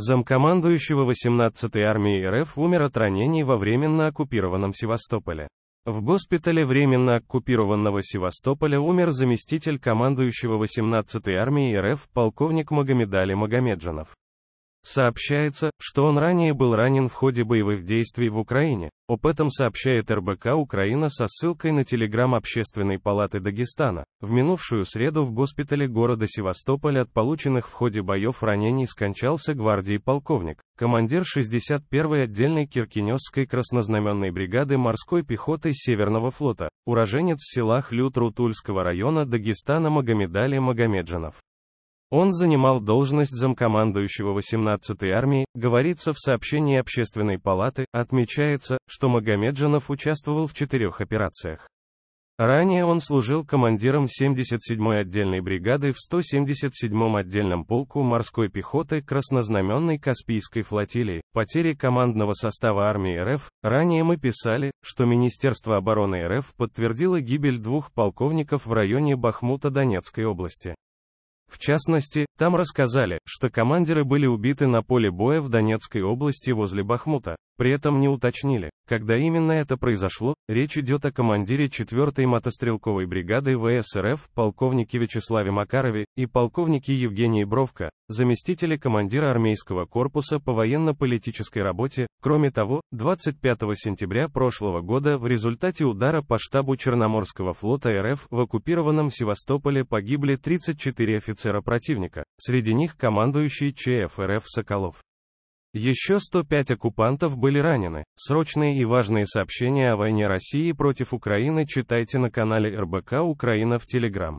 Замкомандующего 18-й армии РФ умер от ранений во временно оккупированном Севастополе. В госпитале временно оккупированного Севастополя умер заместитель командующего 18-й армией РФ полковник Магомедали Магомеджанов. Сообщается, что он ранее был ранен в ходе боевых действий в Украине. Об этом сообщает РБК Украина со ссылкой на телеграм Общественной палаты Дагестана. В минувшую среду в госпитале города Севастополь от полученных в ходе боев ранений скончался гвардии полковник, командир 61-й отдельной Киркинесской краснознаменной бригады морской пехоты Северного флота, уроженец села Хлют Рутульского района Дагестана Магомедали Магомеджанов. Он занимал должность замкомандующего 18-й армии, говорится в сообщении Общественной палаты, отмечается, что Магомеджанов участвовал в четырех операциях. Ранее он служил командиром 77-й отдельной бригады в 177-м отдельном полку морской пехоты краснознаменной Каспийской флотилии. Потери командного состава армии РФ. Ранее мы писали, что Министерство обороны РФ подтвердило гибель двух полковников в районе Бахмута Донецкой области. В частности, там рассказали, что командиры были убиты на поле боя в Донецкой области возле Бахмута. При этом не уточнили, когда именно это произошло, речь идет о командире 4-й мотострелковой бригады ВСРФ, полковнике Вячеславе Макарове, и полковнике Евгении Бровко, заместителе командира армейского корпуса по военно-политической работе. Кроме того, 25 сентября прошлого года в результате удара по штабу Черноморского флота РФ в оккупированном Севастополе погибли 34 офицера противника, среди них командующий ЧФ РФ Соколов. Еще 105 оккупантов были ранены. Срочные и важные сообщения о войне России против Украины читайте на канале РБК Украина в Телеграм.